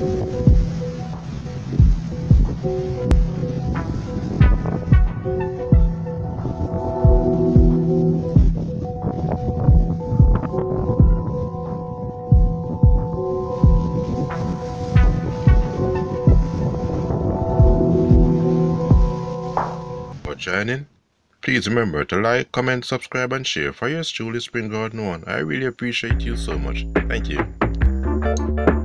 For joining. Please remember to like, comment, subscribe, and share for your truly, Spring Garden One. I really appreciate you so much. Thank you.